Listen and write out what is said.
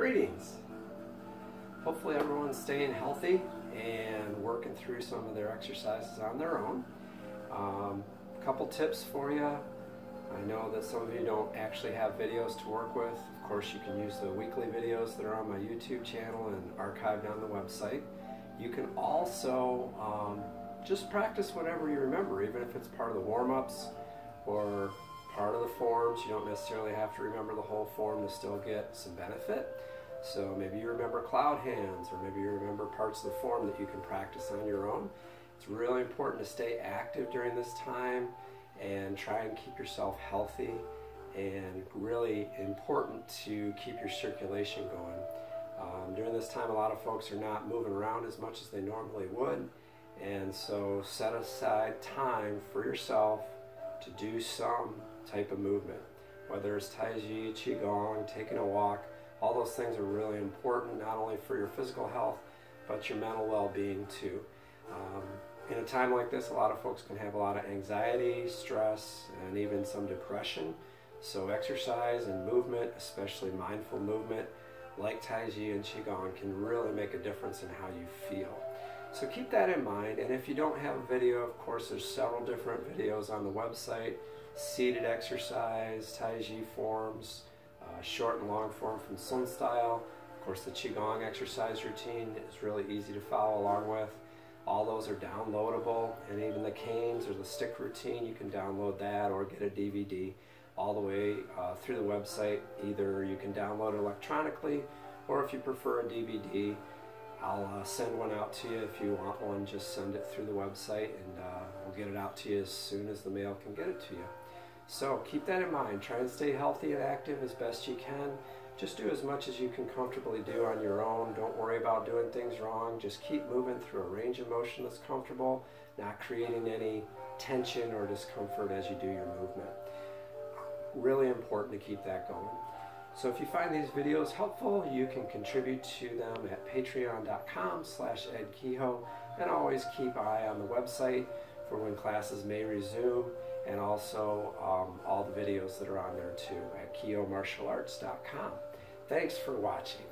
Greetings. Hopefully everyone's staying healthy and working through some of their exercises on their own. A um, couple tips for you. I know that some of you don't actually have videos to work with. Of course, you can use the weekly videos that are on my YouTube channel and archived on the website. You can also um, just practice whatever you remember, even if it's part of the warm-ups or part of the forms. You don't necessarily have to remember the whole form to still get some benefit. So maybe you remember cloud hands, or maybe you remember parts of the form that you can practice on your own. It's really important to stay active during this time and try and keep yourself healthy and really important to keep your circulation going. Um, during this time, a lot of folks are not moving around as much as they normally would, and so set aside time for yourself to do some type of movement. Whether it's Tai Chi, Qigong, taking a walk, all those things are really important, not only for your physical health, but your mental well-being too. Um, in a time like this, a lot of folks can have a lot of anxiety, stress, and even some depression. So exercise and movement, especially mindful movement, like Tai Chi and Qigong, can really make a difference in how you feel. So keep that in mind, and if you don't have a video, of course, there's several different videos on the website, seated exercise, Tai Chi forms, uh, short and long form from Sun Style. Of course, the Qigong exercise routine is really easy to follow along with. All those are downloadable, and even the canes or the stick routine, you can download that or get a DVD all the way uh, through the website. Either you can download it electronically, or if you prefer a DVD, I'll uh, send one out to you. If you want one, just send it through the website, and uh, we'll get it out to you as soon as the mail can get it to you. So keep that in mind. Try and stay healthy and active as best you can. Just do as much as you can comfortably do on your own. Don't worry about doing things wrong. Just keep moving through a range of motion that's comfortable, not creating any tension or discomfort as you do your movement. Really important to keep that going. So if you find these videos helpful, you can contribute to them at patreon.com slash edkehoe and always keep eye on the website for when classes may resume and also um, all the videos that are on there too at kehoemartialarts.com. Thanks for watching.